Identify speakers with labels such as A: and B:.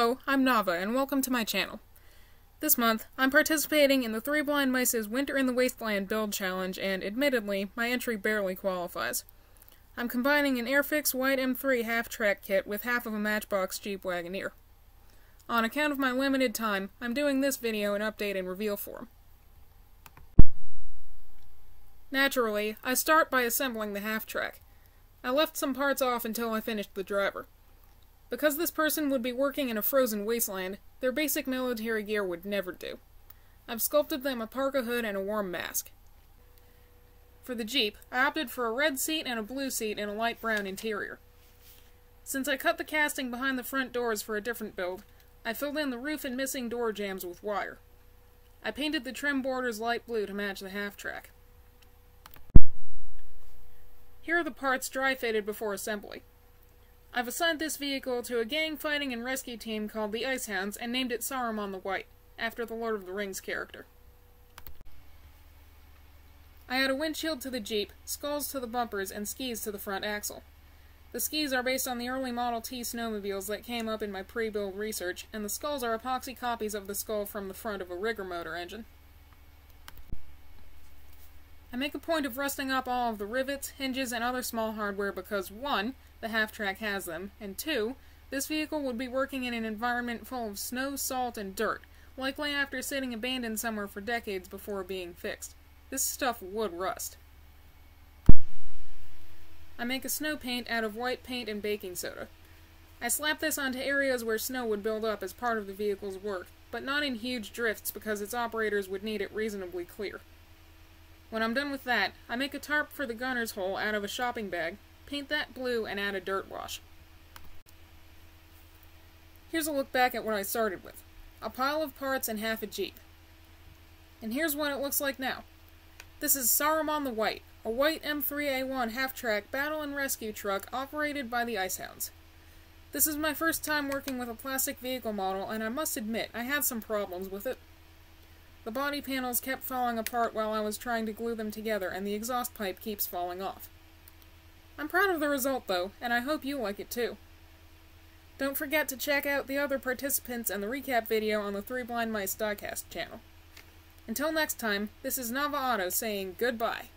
A: Hello, I'm Nava, and welcome to my channel. This month, I'm participating in the Three Blind Mice's Winter in the Wasteland build challenge, and admittedly, my entry barely qualifies. I'm combining an Airfix White M3 half-track kit with half of a Matchbox Jeep Wagoneer. On account of my limited time, I'm doing this video in update and reveal form. Naturally, I start by assembling the half-track. I left some parts off until I finished the driver. Because this person would be working in a frozen wasteland, their basic military gear would never do. I've sculpted them a parka hood and a warm mask. For the Jeep, I opted for a red seat and a blue seat in a light brown interior. Since I cut the casting behind the front doors for a different build, I filled in the roof and missing door jambs with wire. I painted the trim borders light blue to match the half-track. Here are the parts dry fitted before assembly. I've assigned this vehicle to a gang fighting and rescue team called the Icehounds and named it Saruman the White, after the Lord of the Rings character. I add a windshield to the Jeep, skulls to the bumpers, and skis to the front axle. The skis are based on the early Model T snowmobiles that came up in my pre-build research, and the skulls are epoxy copies of the skull from the front of a rigger motor engine. I make a point of rusting up all of the rivets, hinges, and other small hardware because 1 the half-track has them, and two, this vehicle would be working in an environment full of snow, salt, and dirt, likely after sitting abandoned somewhere for decades before being fixed. This stuff would rust. I make a snow paint out of white paint and baking soda. I slap this onto areas where snow would build up as part of the vehicle's work, but not in huge drifts because its operators would need it reasonably clear. When I'm done with that, I make a tarp for the gunner's hole out of a shopping bag, Paint that blue and add a dirt wash. Here's a look back at what I started with. A pile of parts and half a Jeep. And here's what it looks like now. This is Saruman the White, a white M3A1 half-track battle and rescue truck operated by the Icehounds. This is my first time working with a plastic vehicle model, and I must admit, I had some problems with it. The body panels kept falling apart while I was trying to glue them together, and the exhaust pipe keeps falling off. I'm proud of the result, though, and I hope you like it too. Don't forget to check out the other participants and the recap video on the Three Blind Mice Diecast channel. Until next time, this is Nava Auto saying goodbye.